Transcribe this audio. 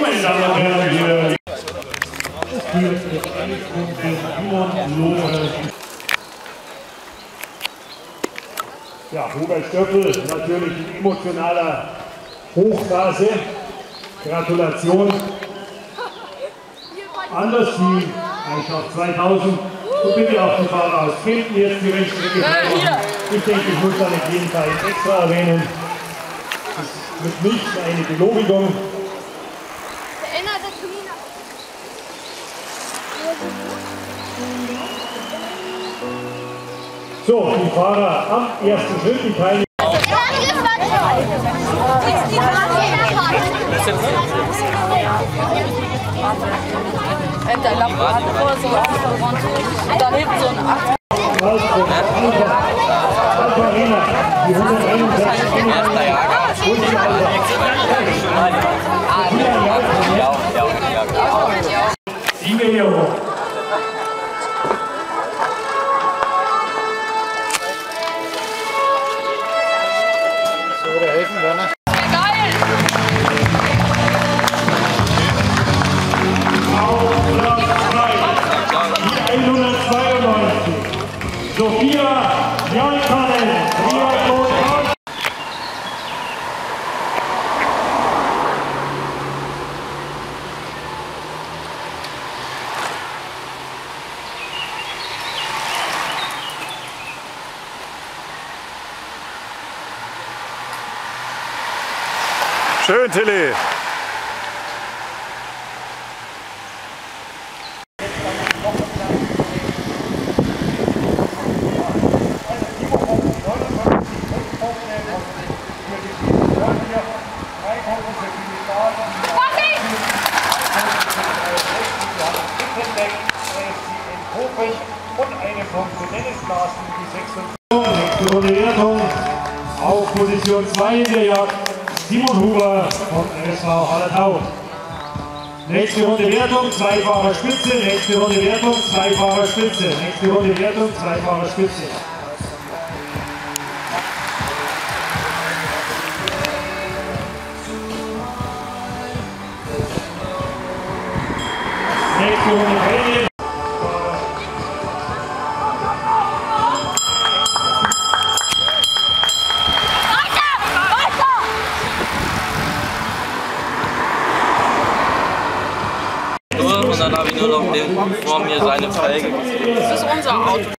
Meine Damen und Herren, hier für Simon Lohe. Ja, Hubert Stöffel, natürlich in emotionaler Hochphase. Gratulation. Anders wie Eintracht 2000. So bitte auch die Fahrer aus Finden jetzt die Rennstrecke fahren. Ich denke, ich muss dann in jedem Fall extra erwähnen. Das ist mit mich eine Belobigung. So, die Fahrer am ersten Schritt, die Teilnehmer. Entweder Laborator, so und dann hinten so ein 8. Salzburg, Alpha, Alpha Arena, die 161 Kilometer. Und die Alpha. Siege Sophia Jankanen, Triathlon Schön, Tilly. Und eine für Dennis Larsen, die 26. Nächste Runde Wertung auf Position 2 in der Jagd, Simon Huber vom SV Hallertau. Nächste Runde Wertung, zwei Fahrer Spitze, nächste Runde Wertung, zwei Fahrer Spitze, nächste Runde Wertung, zwei Fahrer Spitze. Und dann habe ich nur noch den vor mir seine Felge. Das ist unser Auto.